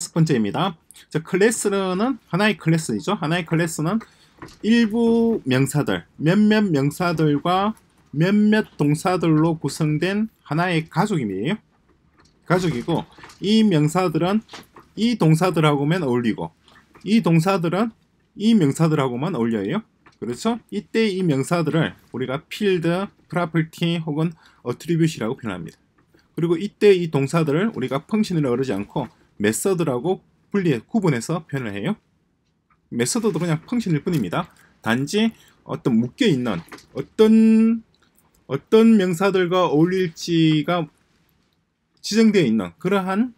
첫 번째입니다. 자, 클래스는 하나의 클래스이죠. 하나의 클래스는 일부 명사들, 몇몇 명사들과 몇몇 동사들로 구성된 하나의 가족임이에요. 가족이고 이 명사들은 이 동사들하고만 어울리고 이 동사들은 이 명사들하고만 어울려요. 그렇죠? 이때 이 명사들을 우리가 필드, property 혹은 attribute라고 표현합니다. 그리고 이때 이 동사들을 우리가 function이라고 그러지 않고 method라고 분리해 구분해서 표현을 해요. method도 그냥 function일 뿐입니다. 단지 어떤 묶여 있는 어떤 어떤 명사들과 어울릴지가 지정되어 있는 그러한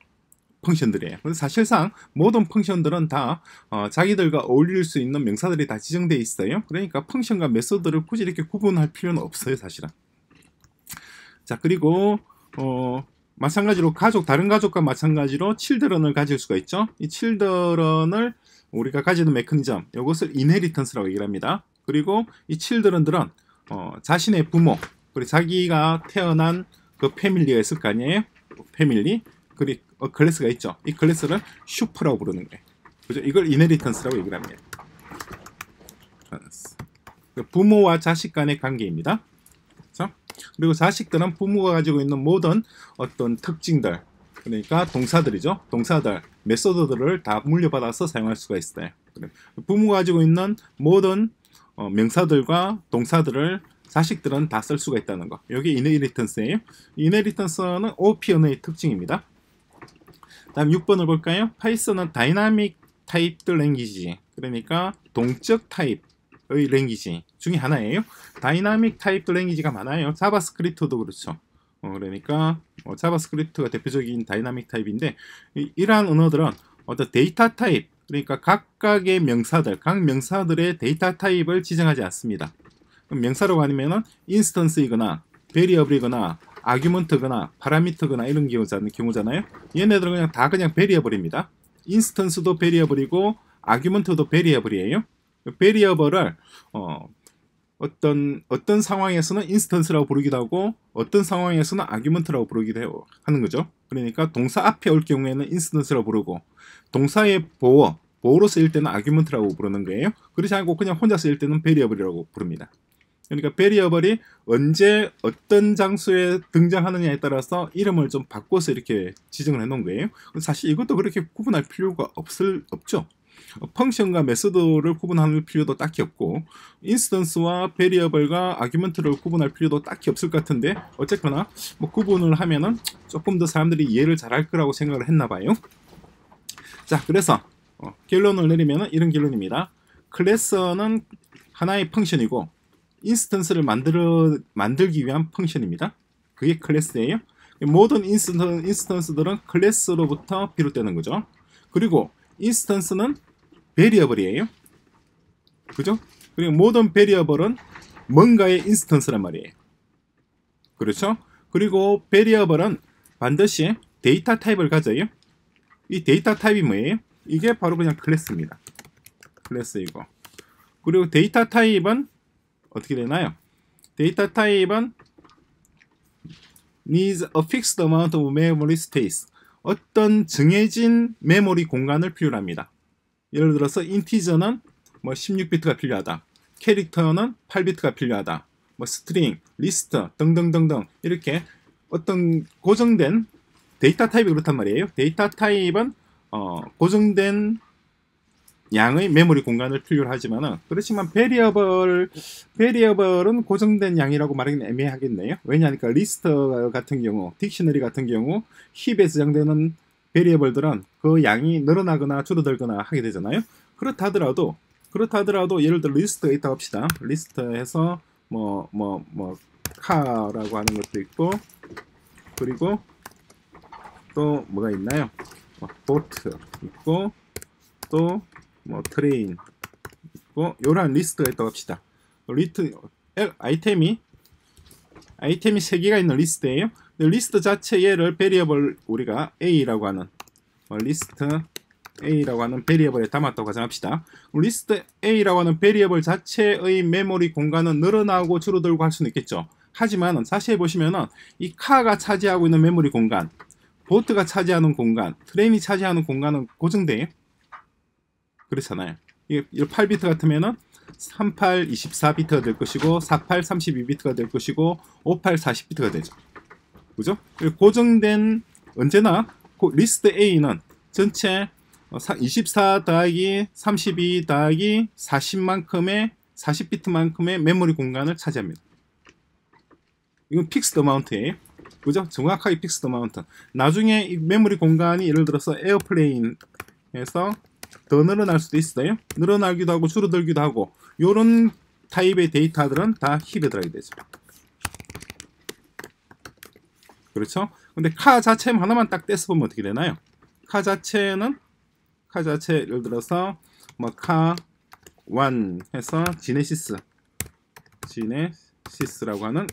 function들이에요. 그래서 사실상 모든 function들은 다 어, 자기들과 어울릴 수 있는 명사들이 다 지정되어 있어요. 그러니까 function과 method를 굳이 이렇게 구분할 필요는 없어요, 사실은. 자, 그리고 어, 마찬가지로 가족, 다른 가족과 마찬가지로 children을 가질 수가 있죠. 이 children을 우리가 가지는 메커니즘, 이것을 inheritance라고 얘기를 합니다. 그리고 이 children들은 어, 자신의 부모, 그리고 자기가 태어난 그 family가 있을 거 아니에요? family. 그리고 어, 클래스가 있죠. 이 클래스를 super라고 부르는 거예요. 그죠? 이걸 inheritance라고 얘기를 합니다. 그 부모와 자식 간의 관계입니다. 그리고 자식들은 부모가 가지고 있는 모든 어떤 특징들, 그러니까 동사들이죠. 동사들, method들을 다 물려받아서 사용할 수가 있어요. 부모가 가지고 있는 모든 어, 명사들과 동사들을 자식들은 다 쓸 수가 있다는 거. 여기 inheritance예요. 이네리턴스는 OPN의 특징입니다. 다음 6번을 볼까요? 파이썬은 다이나믹 typed language 그러니까 동적 타입의 language 중에 하나예요. dynamic typed language가 많아요. 자바스크립트도 그렇죠. 어, 그러니까 어, 자바스크립트가 대표적인 다이나믹 타입인데 이, 이러한 언어들은 어떤 데이터 타입 그러니까 각각의 명사들, 각 명사들의 데이터 타입을 지정하지 않습니다. 명사라고 하면은 instance이거나 variable이거나 argument거나 파라미터거나 이런 경우잖아요. 얘네들은 그냥 다 그냥 베리어블입니다. 인스턴스도 베리어블이고 아규먼트도 베리어블이에요. 베리어블을 어, 어떤 어떤 상황에서는 instance라고 부르기도 하고 어떤 상황에서는 argument라고 부르기도 하는 거죠. 그러니까 동사 앞에 올 경우에는 instance라고 부르고 동사의 보어 보어로 쓰일 때는 argument라고 부르는 거예요. 그렇지 않고 그냥 혼자 쓰일 때는 variable이라고 부릅니다. 그러니까 variable이 언제 어떤 장소에 등장하느냐에 따라서 이름을 좀 바꿔서 이렇게 지정을 해 놓은 거예요. 사실 이것도 그렇게 구분할 필요가 없을 없죠. function과 method를 구분할 필요도 딱히 없고 instance와 variable과 argument를 구분할 필요도 딱히 없을 것 같은데 어쨌거나 뭐 구분을 하면은 조금 더 사람들이 이해를 잘할 거라고 생각을 했나 봐요. 자, 그래서 어, 결론을 내리면은 이런 결론입니다. 클래스는 하나의 function이고 instance를 만들어, 만들기 위한 function입니다. 그게 클래스예요. 모든 instan, instance들은 클래스로부터 비롯되는 거죠. 그리고 instance는 variable이에요. 그죠? 그리고 모든 variable은 뭔가의 instance란 말이에요. 그렇죠? 그리고 variable은 반드시 데이터 타입을 가져요. 이 데이터 타입이 뭐예요? 이게 바로 그냥 클래스입니다. 클래스이고. 그리고 데이터 타입은 어떻게 되나요? 데이터 타입은 needs a fixed amount of memory space. 어떤 정해진 메모리 공간을 필요로 합니다. 예를 들어서 integer는 뭐 16비트가 필요하다. 캐릭터는 8비트가 필요하다. 뭐 string, 리스트 등등등등 이렇게 어떤 고정된 데이터 타입이 그렇단 말이에요. 데이터 타입은 어, 고정된 양의 메모리 공간을 필요로 하지만은 그렇지만 variable variable은 고정된 양이라고 말하기는 애매하겠네요. 왜냐하니까 리스트 같은 경우, dictionary 같은 경우 heap에 저장되는 variable들은 그 양이 늘어나거나 줄어들거나 하게 되잖아요. 그렇다 하더라도 그렇다 하더라도 예를 들어 리스트가 있다고 합시다. 리스트에서 뭐 뭐 뭐 car라고 하는 것도 있고 그리고 또 뭐가 있나요? 뭐, boat 있고 또 뭐 train 있고 요런 리스트가 있다고 합시다. 리스트 아이템이 아이템이 3개가 있는 리스트예요. 리스트 자체 얘를 variable 우리가 A라고 하는 뭐 리스트 A라고 하는 variable에 담았다고 가정합시다. 리스트 A라고 하는 variable 자체의 메모리 공간은 늘어나고 줄어들고 할 수는 있겠죠. 하지만 자세히 보시면은 이 카가 차지하고 있는 메모리 공간 boat가 차지하는 공간, train이 차지하는 공간은 고정돼요. 그렇잖아요. 이게 8비트 같으면은 38 24비트가 될 것이고 48 32비트가 될 것이고 58 40비트가 되죠. 그죠? 고정된 언제나 리스트 A는 전체 24 더하기 32 더하기 40만큼의 40비트만큼의 메모리 공간을 차지합니다. 이건 fixed amount예요. 그죠? 정확하게 fixed amount. 나중에 이 메모리 공간이 예를 들어서 airplane에서 더 늘어날 수도 있어요. 늘어나기도 하고 줄어들기도 하고 요런 타입의 데이터들은 다 heap에 들어야 되죠. 그렇죠? 근데 car 자체 하나만 딱 떼서 보면 어떻게 되나요? 카 자체는 카 자체 예를 들어서 뭐 car1 해서 Genesis Genesis라고 하는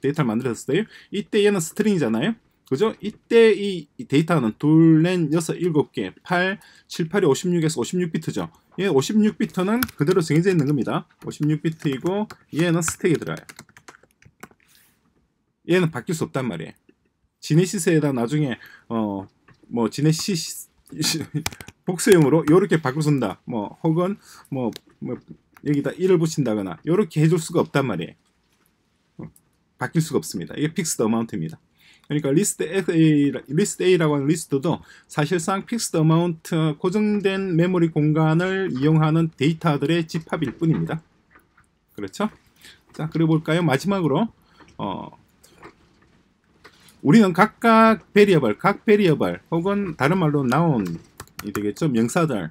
데이터를 만들었어요. 이때 얘는 string이잖아요. 그죠? 이때 이 데이터는 둘, 넷, 여섯, 일곱 개, 8, 7, 8이 56에서 56비트죠. 얘 56비트는 그대로 정해져 있는 겁니다. 56비트이고 얘는 스택에 들어가요. 얘는 바뀔 수 없단 말이에요. Genesis에다 나중에 어 뭐 Genesis 복수형으로 이렇게 바꿔준다. 뭐 혹은 뭐, 뭐 여기다 1을 붙인다거나 이렇게 해줄 수가 없단 말이에요. 어, 바뀔 수가 없습니다. 이게 fixed amount입니다. 그러니까 리스트 A, 리스트 A라고 하는 리스트도 사실상 fixed amount 고정된 메모리 공간을 이용하는 데이터들의 집합일 뿐입니다. 그렇죠? 자, 그래 볼까요? 마지막으로 어, 우리는 각각 variable, 각 variable 혹은 다른 말로 noun이 되겠죠. 명사들의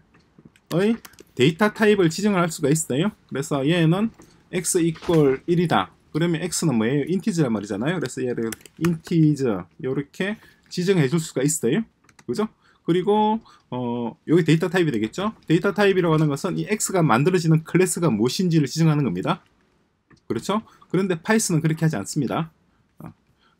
데이터 타입을 지정을 할 수가 있어요. 그래서 얘는 x equal 1이다. 그러면 x는 뭐예요? integer란 말이잖아요. 그래서 얘를 integer 이렇게 지정해 줄 수가 있어요. 그죠? 그리고 어 여기 데이터 타입이 되겠죠? 데이터 타입이라고 하는 것은 이 x가 만들어지는 클래스가 무엇인지를 지정하는 겁니다. 그렇죠? 그런데 파이썬은 그렇게 하지 않습니다.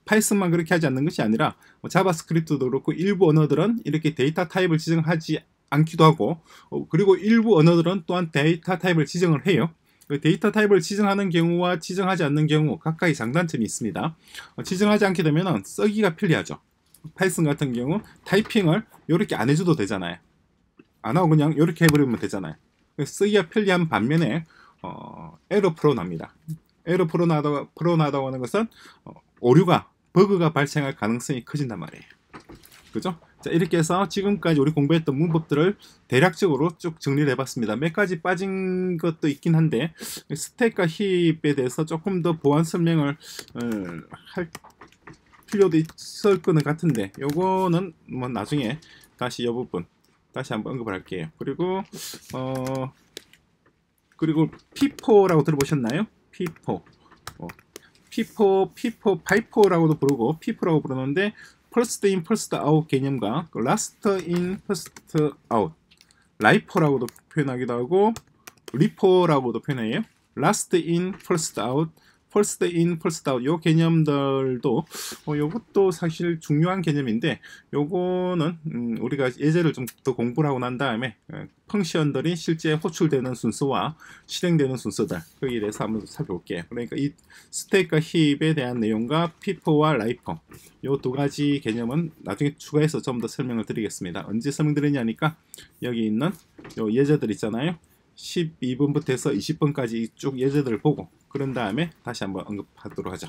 어, 파이썬만 그렇게 하지 않는 것이 아니라 뭐 자바스크립트도 그렇고 일부 언어들은 이렇게 데이터 타입을 지정하지 않기도 하고 어, 그리고 일부 언어들은 또한 데이터 타입을 지정을 해요. 그 데이터 타입을 지정하는 경우와 지정하지 않는 경우 각각의 장단점이 있습니다. 어, 지정하지 않게 되면 쓰기가 편리하죠. 파이썬 같은 경우 타이핑을 이렇게 안 해줘도 되잖아요. 안 하고 그냥 이렇게 해버리면 되잖아요. 쓰기가 편리한 반면에 어, error prone 합니다. 에러 프로 나다, 프로 나다고 하는 것은 어, 오류가 버그가 발생할 가능성이 커진단 말이에요. 그죠? 자, 이렇게 해서 지금까지 우리 공부했던 문법들을 대략적으로 쭉 정리를 해봤습니다. 몇 가지 빠진 것도 있긴 한데, 스택과 힙에 대해서 조금 더 보완 설명을 어, 할 필요도 있을 거는 같은데, 요거는 뭐 나중에 다시 이 부분 다시 한번 언급을 할게요. 그리고, 어, 그리고 FIFO라고 들어보셨나요? FIFO. 어, P4, P4, 파이포라고도 부르고 FIFO라고 부르는데 first in, first out 개념과 last in, first out, LIFO라고도 표현하기도 하고 LIFO라고도 표현해요. last first in, first out 요 개념들도 어, 요것도 사실 중요한 개념인데 요거는 음, 우리가 예제를 좀 더 공부를 하고 난 다음에 어, function들이 실제 호출되는 순서와 실행되는 순서들 거기에 대해서 한번 살펴볼게요. 그러니까 이 스택과 heap에 대한 내용과 FIFO와 LIFO 요 두 가지 개념은 나중에 추가해서 좀 더 설명을 드리겠습니다. 언제 설명드리냐니까 여기 있는 요 예제들 있잖아요. 12번부터 해서 20번까지 쭉 예제들을 보고 그런 다음에 다시 한번 언급하도록 하죠.